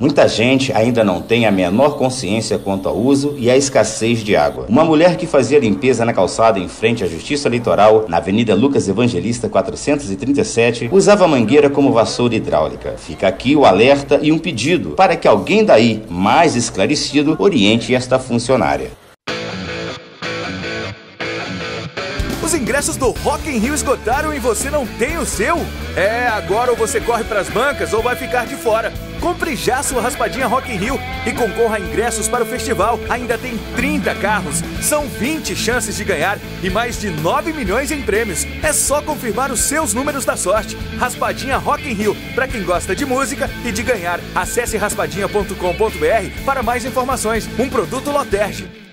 Muita gente ainda não tem a menor consciência quanto ao uso e à escassez de água. Uma mulher que fazia limpeza na calçada em frente à Justiça Eleitoral, na Avenida Lucas Evangelista 437, usava a mangueira como vassoura hidráulica. Fica aqui o alerta e um pedido para que alguém daí, mais esclarecido, oriente esta funcionária. Os ingressos do Rock in Rio esgotaram e você não tem o seu? É, agora ou você corre para as bancas ou vai ficar de fora. Compre já sua raspadinha Rock in Rio e concorra a ingressos para o festival. Ainda tem 30 carros, são 20 chances de ganhar e mais de 9 milhões em prêmios. É só confirmar os seus números da sorte. Raspadinha Rock in Rio, para quem gosta de música e de ganhar. Acesse raspadinha.com.br para mais informações. Um produto Loterge.